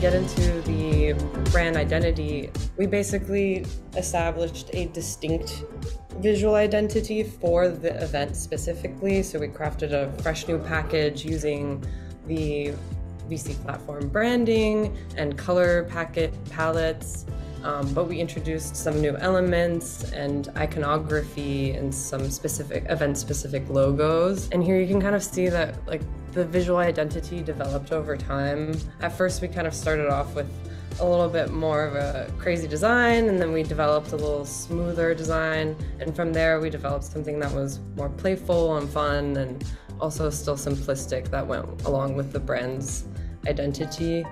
get into the brand identity, we basically established a distinct visual identity for the event specifically. So we crafted a fresh new package using the VC platform branding and color packet palettes. Um, but we introduced some new elements and iconography and some specific event specific logos. And here you can kind of see that like the visual identity developed over time. At first, we kind of started off with a little bit more of a crazy design, and then we developed a little smoother design. And from there, we developed something that was more playful and fun, and also still simplistic that went along with the brand's identity.